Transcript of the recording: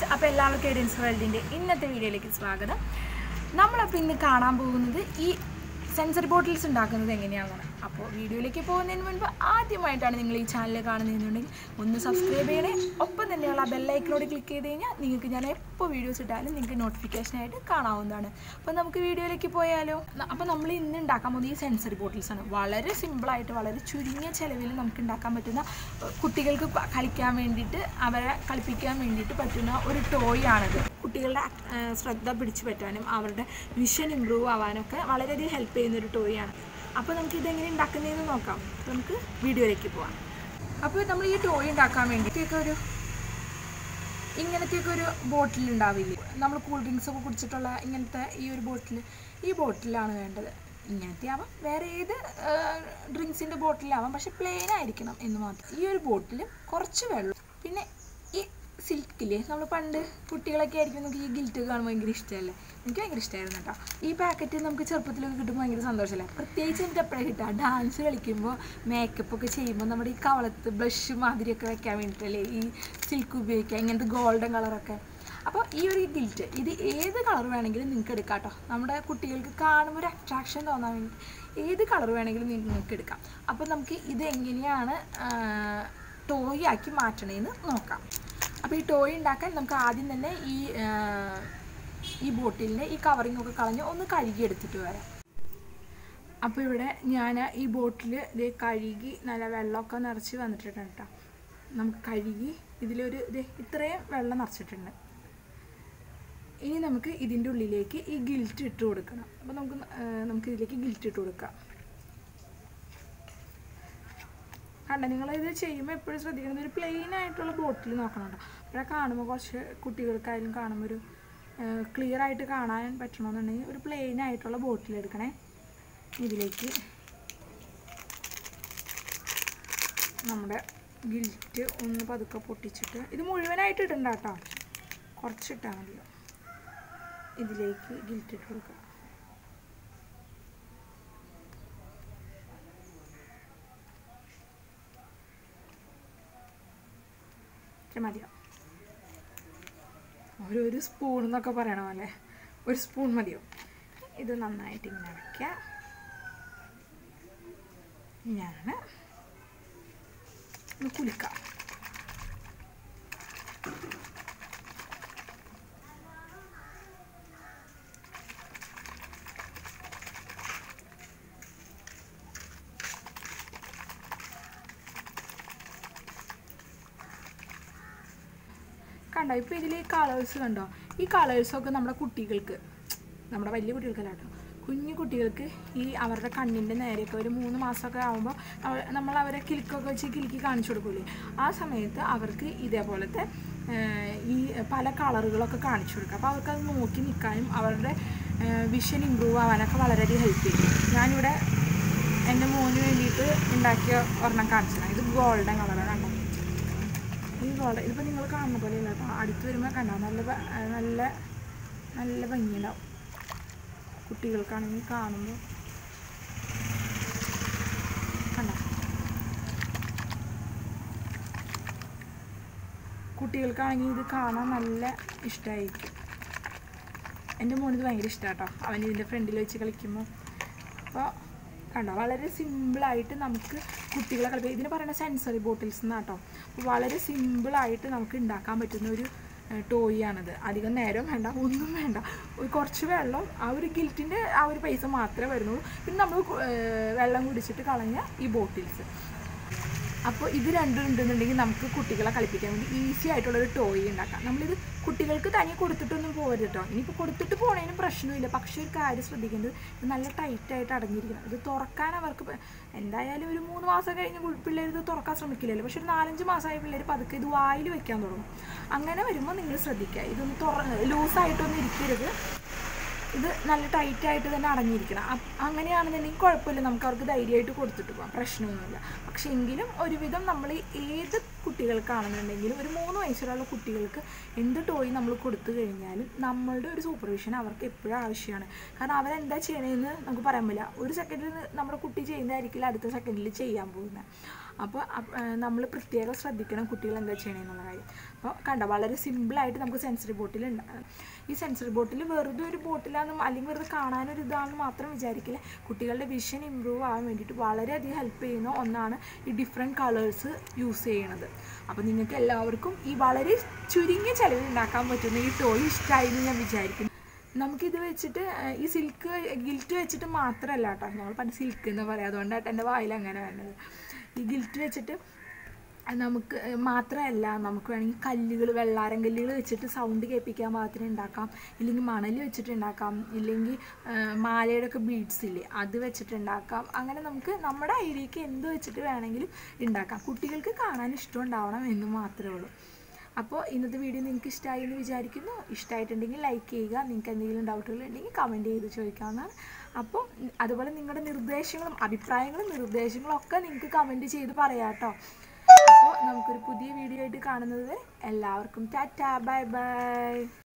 Friends അപ്പോൾ എല്ലാവർക്കും എഡിൻസ് വേൾഡിന്റെ ഇന്നത്തെ വീഡിയോയിലേക്ക് സ്വാഗതം. നമ്മളപ്പോൾ ഇന്ന് കാണാൻ പോകുന്നത് ഈ സെൻസറി ബോട്ടിൽസ് ഉണ്ടാക്കുന്നത് എങ്ങനെയാണെന്നാണ്. അപ്പോൾ വീഡിയോയിലേക്ക് പോകുന്നതിന് മുൻപ് ആദ്യമായിട്ടാണ് നിങ്ങൾ ഈ ചാനൽ കാണുന്നതെന്നുണ്ടെങ്കിൽ ഒന്ന് സബ്സ്ക്രൈബ് ചെയ്യണേ. ഒപ്പം തന്നെയുള്ള ബെല്ലൈക്കനോട് ക്ലിക്ക് ചെയ്ത് കഴിഞ്ഞാൽ നിങ്ങൾക്ക് ഞാൻ എപ്പോൾ വീഡിയോസ് ഇട്ടാലും നിങ്ങൾക്ക് നോട്ടിഫിക്കേഷനായിട്ട് കാണാവുന്നതാണ്. അപ്പോൾ നമുക്ക് വീഡിയോയിലേക്ക് പോയാലോ. അപ്പോൾ നമ്മൾ ഇന്ന് ഉണ്ടാക്കാൻ പോകുന്നത് ഈ സെൻസറി ബോട്ടിൽസാണ് വളരെ സിമ്പിളായിട്ട് വളരെ ചുരുങ്ങിയ ചിലവിൽ നമുക്ക് ഉണ്ടാക്കാൻ പറ്റുന്ന കുട്ടികൾക്ക് കളിക്കാൻ വേണ്ടിയിട്ട് അവരെ കളിപ്പിക്കാൻ വേണ്ടിയിട്ട് പറ്റുന്ന ഒരു ടോയ് ആണിത്. കുട്ടികളുടെ ശ്രദ്ധ പിടിച്ചു പറ്റാനും അവരുടെ വിഷൻ ഇമ്പ്രൂവ് ആവാനൊക്കെ വളരെയധികം ഹെൽപ്പ് ചെയ്യുന്ന ഒരു ടോയ് ആണ്. അപ്പോൾ നമുക്ക് ഇതെങ്ങനെ ഉണ്ടാക്കുന്നതെന്ന് നോക്കാം. നമുക്ക് വീഡിയോയിലേക്ക് പോവാം. അപ്പോൾ നമ്മൾ ഈ ടോയ് ഉണ്ടാക്കാൻ വേണ്ടിയിട്ടൊക്കെ ഒരു ഇങ്ങനത്തെയൊക്കെ ഒരു ബോട്ടിൽ ഉണ്ടാവില്ലേ? നമ്മൾ കൂൾ ഡ്രിങ്ക്സ് ഒക്കെ കുടിച്ചിട്ടുള്ള ഇങ്ങനത്തെ ഈ ഒരു ബോട്ടിൽ ഈ ബോട്ടിലാണ് വേണ്ടത്. ഇങ്ങനത്തെ ആവാം. വേറെ ഏത് ഡ്രിങ്ക്സിന്റെ ബോട്ടിലാവാം. പക്ഷെ പ്ലെയിൻ ആയിരിക്കണം എന്ന് മാത്രം. ഈ ഒരു ബോട്ടിൽ കുറച്ച് വെള്ളം പിന്നെ സിൽക്കില്ലേ നമ്മൾ പണ്ട് കുട്ടികളൊക്കെ ആയിരിക്കും നമുക്ക് ഈ ഗിൽറ്റ് കാണുമ്പോൾ ഭയങ്കര ഇഷ്ടമല്ലേ എനിക്ക് ഭയങ്കര ഇഷ്ടമായിരുന്നു കേട്ടോ. ഈ പാക്കറ്റ് നമുക്ക് ചെറുപ്പത്തിലൊക്കെ കിട്ടുമ്പോൾ ഭയങ്കര സന്തോഷമല്ലേ പ്രത്യേകിച്ച് എനിക്ക് എപ്പോഴാണ് കിട്ടുക? ഡാൻസ് കളിക്കുമ്പോൾ മേക്കപ്പ് ഒക്കെ ചെയ്യുമ്പോൾ നമ്മുടെ ഈ കവളത്ത് ബ്ലഷ് മാതിരിയൊക്കെ വെക്കാൻ വേണ്ടിയിട്ടല്ലേ ഈ സിൽക്ക് ഉപയോഗിക്കുക ഇങ്ങനത്തെ ഗോൾഡൻ കളറൊക്കെ അപ്പോൾ ഈ ഒരു ഗിൽറ്റ് ഇത് ഏത് കളർ വേണമെങ്കിലും നിങ്ങൾക്ക് എടുക്കാം കേട്ടോ. നമ്മുടെ കുട്ടികൾക്ക് കാണുമ്പോൾ ഒരു അട്രാക്ഷൻ തോന്നാൻ വേണ്ടി ഏത് കളർ വേണമെങ്കിലും നിങ്ങൾക്ക് എടുക്കാം. അപ്പോൾ നമുക്ക് ഇത് എങ്ങനെയാണ് ആക്കി മാറ്റണേന്ന് നോക്കാം. അപ്പോൾ ഈ ടോയ് ഉണ്ടാക്കാൻ നമുക്ക് ആദ്യം തന്നെ ഈ ഈ ബോട്ടിലിന്റെ ഈ കവറിങ് ഒക്കെ കളഞ്ഞ് ഒന്ന് കഴുകി എടുത്തിട്ട് വരാം. അപ്പോൾ ഇവിടെ ഞാൻ ഈ ബോട്ടിൽ ഇത് കഴുകി നല്ല വെള്ളമൊക്കെ നിറച്ച് വന്നിട്ടുണ്ട് കേട്ടോ നമുക്ക് കഴുകി ഇതിലൊരു ഇത് ഇത്രയും വെള്ളം നിറച്ചിട്ടുണ്ട്. ഇനി നമുക്ക് ഇതിന്റെ ഉള്ളിലേക്ക് ഈ ഗിൽറ്റ് ഇട്ട് കൊടുക്കണം. അപ്പോൾ നമുക്ക് നമുക്ക് ഇതിലേക്ക് ഗിൽറ്റ് ഇട്ട് കൊടുക്കാം. കണ്ട നിങ്ങളിത് ചെയ്യുമ്പോൾ എപ്പോഴും ശ്രദ്ധിക്കുന്നത് ഒരു പ്ലെയിൻ ആയിട്ടുള്ള ബോട്ടിൽ നോക്കണം കേട്ടോ ഇവിടെ കാണുമ്പോൾ കുറച്ച് കുട്ടികൾക്കായാലും കാണുമ്പോൾ ഒരു ക്ലിയർ ആയിട്ട് കാണാൻ പറ്റണമെന്നുണ്ടെങ്കിൽ ഒരു പ്ലെയിൻ ആയിട്ടുള്ള ബോട്ടിൽ എടുക്കണേ. ഇതിലേക്ക് നമ്മുടെ ഗിൽറ്റ് ഒന്ന് പതുക്കെ പൊട്ടിച്ചിട്ട് ഇത് മുഴുവനായിട്ട് ഇടണ്ട കേട്ടോ കുറച്ചിട്ടാൽ മതിയോ? ഇതിലേക്ക് ഗിൽറ്റ് ഇട്ട് കൊടുക്കുക. ഇത്ര മതിയോ? ഒരു ഒരു സ്പൂൺ എന്നൊക്കെ പറയണ പോലെ ഒരു സ്പൂൺ മതിയോ? ഇത് നന്നായിട്ട് ഇങ്ങനെ അടയ്ക്കുക. ഞാൻ കുളിക്കാം. കണ്ടോ? ഇപ്പോൾ ഇതിൽ കളേഴ്സ് കണ്ടോ? ഈ കളേഴ്സൊക്കെ നമ്മുടെ കുട്ടികൾക്ക് നമ്മുടെ വലിയ കുട്ടികൾക്കല്ല കേട്ടോ കുഞ്ഞു കുട്ടികൾക്ക് ഈ അവരുടെ കണ്ണിന്റെ നേരെയൊക്കെ ഒരു മൂന്ന് മാസമൊക്കെ ആകുമ്പോൾ നമ്മൾ അവരെ കിലുക്കൊക്കെ വെച്ച് കിലുക്കി കാണിച്ചു കൊടുക്കൂലേ? ആ സമയത്ത് അവർക്ക് ഇതേപോലത്തെ ഈ പല കളറുകളൊക്കെ കാണിച്ചു കൊടുക്കുക അപ്പോൾ അവർക്കത് നോക്കി നിൽക്കാനും അവരുടെ വിഷൻ ഇമ്പ്രൂവ് ആവാനൊക്കെ വളരെയധികം ഹെൽപ്പ് ചെയ്യും. ഞാനിവിടെ എന്റെ മോന് വേണ്ടിയിട്ട് ഉണ്ടാക്കിയ ഒരെണ്ണം കാണിച്ചതാണ്. ഇത് ഗോൾഡൻ കളറാണ് ഗോൾഡ് ഇതിപ്പോൾ നിങ്ങൾ കാണുന്ന പോലെ ഇല്ല അപ്പോൾ അടുത്ത് വരുമ്പോൾ കണ്ടോ നല്ല നല്ല നല്ല ഭംഗിയുണ്ടാവും. കുട്ടികൾക്കാണെങ്കിൽ കാണുമ്പോൾ കണ്ട? കുട്ടികൾക്കാണെങ്കിൽ ഇത് കാണാൻ നല്ല ഇഷ്ടമായിരിക്കും എന്റെ മോനിത് ഭയങ്കര ഇഷ്ടമാണ് കേട്ടോ അവൻ ഇതിന്റെ ഫ്രണ്ടിൽ വെച്ച് കളിക്കുമ്പോൾ അപ്പോൾ കണ്ടോ? വളരെ സിമ്പിളായിട്ട് നമുക്ക് കുട്ടികളെ കളിക്കാം ഇതിന് പറയുന്ന സെൻസറി ബോട്ടിൽസ് എന്നാട്ടോ വളരെ സിമ്പിളായിട്ട് നമുക്ക് ഉണ്ടാക്കാൻ പറ്റുന്ന ഒരു ടോയിയാണത് അധികം നേരം വേണ്ട ഒന്നും വേണ്ട. ഒരു കുറച്ച് വെള്ളം ആ ഒരു ഗിൽറ്റിന്റെ ആ ഒരു പൈസ മാത്രമേ വരുന്നുള്ളൂ. പിന്നെ നമ്മൾ വെള്ളം കുടിച്ചിട്ട് കളഞ്ഞ ഈ ബോട്ടിൽസ് അപ്പോൾ ഇത് രണ്ടും ഉണ്ടെന്നുണ്ടെങ്കിൽ നമുക്ക് കുട്ടികളെ കളിപ്പിക്കാൻ വേണ്ടി ഈസി ആയിട്ടുള്ള ഒരു ടോയ് ഉണ്ടാക്കാം. നമ്മളിത് കുട്ടികൾക്ക് തനിയെ കൊടുത്തിട്ടൊന്നും പോകരുത് കേട്ടോ ഇനിയിപ്പോൾ കൊടുത്തിട്ട് പോണേനും പ്രശ്നമില്ല പക്ഷേ ഒരു കാര്യം ശ്രദ്ധിക്കേണ്ടത് ഇത് നല്ല ടൈറ്റായിട്ട് അടഞ്ഞിരിക്കണം ഇത് തുറക്കാൻ അവർക്ക് എന്തായാലും ഒരു മൂന്ന് മാസം കഴിഞ്ഞ് പിള്ളേർ ഇത് തുറക്കാൻ ശ്രമിക്കില്ലല്ലോ. പക്ഷെ ഒരു നാലഞ്ച് മാസമായ പിള്ളേർ പതുക്കെ ഇത് വായിൽ വെക്കാൻ തുടങ്ങും. അങ്ങനെ വരുമ്പോൾ നിങ്ങൾ ശ്രദ്ധിക്കുക. ഇതൊന്ന് തുറ ലൂസായിട്ടൊന്നും ഇരിക്കരുത്. ഇത് നല്ല ടൈറ്റ് ആയിട്ട് തന്നെ അടങ്ങിയിരിക്കണം. അങ്ങനെയാണെന്നുണ്ടെങ്കിൽ കുഴപ്പമില്ല. നമുക്ക് അവർക്ക് ധൈര്യമായിട്ട് കൊടുത്തിട്ട് പോകാം. പ്രശ്നമൊന്നുമില്ല. പക്ഷേ എങ്കിലും ഒരുവിധം നമ്മൾ ഏത് കുട്ടികൾക്കാണെന്നുണ്ടെങ്കിലും ഒരു മൂന്ന് വയസ്സുള്ള കുട്ടികൾക്ക് എന്ത് ടോയ് നമ്മൾ കൊടുത്തു കഴിഞ്ഞാലും നമ്മളുടെ ഒരു സൂപ്പർവിഷൻ അവർക്ക് എപ്പോഴും ആവശ്യമാണ്. കാരണം അവരെന്താ ചെയ്യണമെന്ന് നമുക്ക് പറയാൻ പറ്റില്ല. ഒരു സെക്കൻഡിൽ നമ്മുടെ കുട്ടി ചെയ്യുന്നതായിരിക്കില്ല അടുത്ത സെക്കൻഡിൽ ചെയ്യാൻ പോകുന്നത്. അപ്പോൾ നമ്മൾ പ്രത്യേകം ശ്രദ്ധിക്കണം കുട്ടികൾ എന്താ ചെയ്യണമെന്നുള്ള കാര്യം. അപ്പോൾ കണ്ട വളരെ സിമ്പിളായിട്ട് നമുക്ക് സെൻസറി ബോട്ടിൽ ഉണ്ടാകും ഈ സെൻസറി ബോട്ടിൽ വെറുതെ ഒരു ബോട്ടിലാണെന്ന് അല്ലെങ്കിൽ വെറുതെ കാണാനൊരു ഇതാണെന്ന് മാത്രം വിചാരിക്കില്ല. കുട്ടികളുടെ വിഷൻ ഇമ്പ്രൂവ് ആവാൻ വേണ്ടിയിട്ട് വളരെയധികം ഹെൽപ്പ് ചെയ്യുന്ന ഒന്നാണ് ഈ ഡിഫറെന്റ് കളേഴ്സ് യൂസ് ചെയ്യണത്. അപ്പോൾ നിങ്ങൾക്ക് എല്ലാവർക്കും ഈ വളരെ ചുരുങ്ങിയ ചിലവിൽ ഉണ്ടാക്കാൻ പറ്റുന്ന ഈ ടോയ് ഇഷ്ടമായി എന്ന് ഞാൻ വിചാരിക്കുന്നു. നമുക്കിത് വെച്ചിട്ട് ഈ സിൽക്ക് ഗിൽറ്റ് വെച്ചിട്ട് മാത്രമല്ല കേട്ടോ. നമ്മൾ പണ്ട് സിൽക്ക് എന്ന് പറയാം. അതുകൊണ്ടായിട്ട് എന്റെ വായിൽ അങ്ങനെ വരുന്നത് ഈ ഗിൽറ്റ് വെച്ചിട്ട് നമുക്ക് മാത്രമല്ല നമുക്ക് വേണമെങ്കിൽ കല്ലുകൾ വെള്ളാരം കല്ലുകൾ വെച്ചിട്ട് സൗണ്ട് കേൾപ്പിക്കാൻ പാകത്തിന് ഉണ്ടാക്കാം. ഇല്ലെങ്കിൽ മണൽ വെച്ചിട്ട് ഉണ്ടാക്കാം. ഇല്ലെങ്കിൽ മാലയുടെ ഒക്കെ ബീഡ്സ് ഇല്ലേ അത് വെച്ചിട്ട് ഉണ്ടാക്കാം. അങ്ങനെ നമുക്ക് നമ്മുടെ ഐഡിയക്ക് എന്ത് വെച്ചിട്ട് വേണമെങ്കിലും ഉണ്ടാക്കാം. കുട്ടികൾക്ക് കാണാൻ ഇഷ്ടം ഉണ്ടാവണം എന്ന് മാത്രമേ ഉള്ളൂ. അപ്പോൾ ഇന്നത്തെ വീഡിയോ നിങ്ങൾക്ക് ഇഷ്ടമായി എന്ന് വിചാരിക്കുന്നു. ഇഷ്ടമായിട്ടുണ്ടെങ്കിൽ ലൈക്ക് ചെയ്യുക. നിങ്ങൾക്ക് എന്തെങ്കിലും ഡൗട്ടുകൾ ഉണ്ടെങ്കിൽ കമന്റ് ചെയ്ത് ചോദിക്കാവുന്നതാണ്. അപ്പോൾ അതുപോലെ നിങ്ങളുടെ നിർദ്ദേശങ്ങളും അഭിപ്രായങ്ങളും നിർദ്ദേശങ്ങളും ഒക്കെ നിങ്ങൾക്ക് കമന്റ് ചെയ്ത് പറയാം കേട്ടോ. അപ്പോൾ നമുക്കൊരു പുതിയ വീഡിയോ ആയിട്ട് കാണുന്നത് എല്ലാവർക്കും ടാറ്റാ. Bye bye.